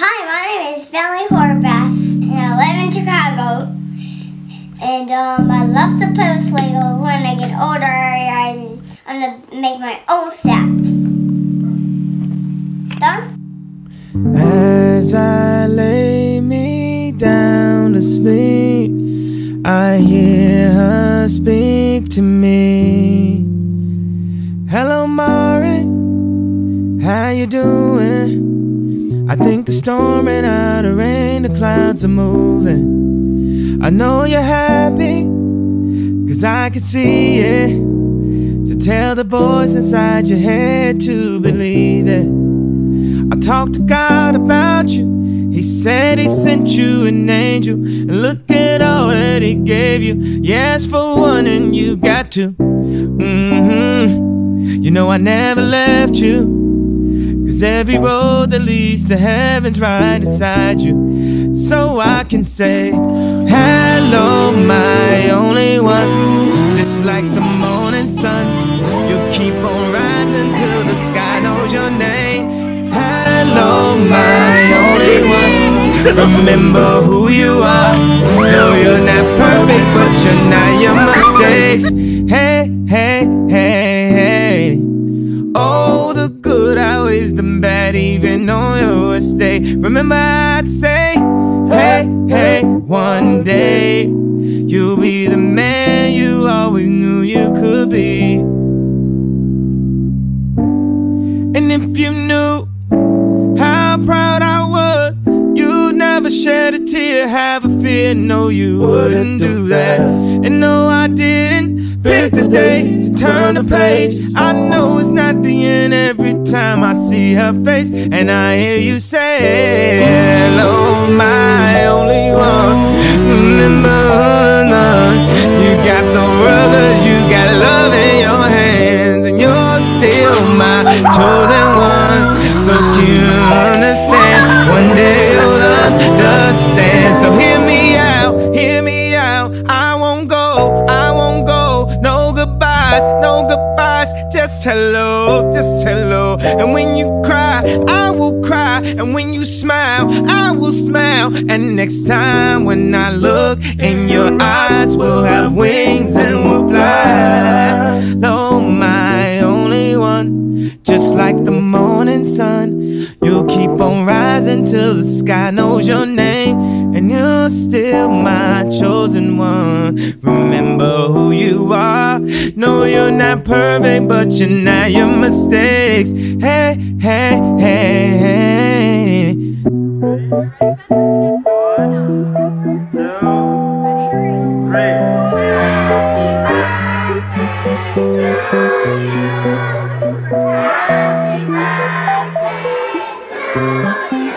Hi, my name is Bentley Horvath, and I live in Chicago. And um, I love to play with Lego. When I get older, I, I'm gonna make my own set. Done? As I lay me down to sleep, I hear her speak to me. Hello, Mari, how you doing? I think the storm ran out of rain, the clouds are moving. I know you're happy, cause I can see it. So tell the voice inside your head to believe it. I talked to God about you. He said he sent you an angel. And look at all that he gave you. Yes, for one, and you got to. Mm-hmm. You know I never left you. Cause every road that leads to heaven's right inside you. So I can say, Hello, my only one. Just like the morning sun. You keep on rising till the sky knows your name. Hello, my only one. Remember who you are. No, you're not perfect, but you're not your mistakes. Hey, hey, hey, hey. Oh, even on your estate. Remember, I'd say, hey, hey, one day you'll be the man you always knew you could be. And if you knew how proud I was. you'd never shed a tear, have a fear, no, you wouldn't do that. And no, I didn't pick the day to turn the page. I know it's not the end every time I see her face, and I hear you say, Hello, my only one. Remember, none. You got the brothers, you got love in your hands, and you're still my chosen one. So you understand, one day you'll understand. Goodbyes, no goodbyes. Just hello, just hello. And when you cry, I will cry. And when you smile, I will smile. And next time when I look in your eyes, we'll have wings and we'll fly. No, my only one. Just like the morning sun, you'll keep on rising till the sky knows your name, and you're still my chosen one. Remember who you are. No, you're not perfect, but you're not your mistakes. Hey, hey, hey, hey. Three.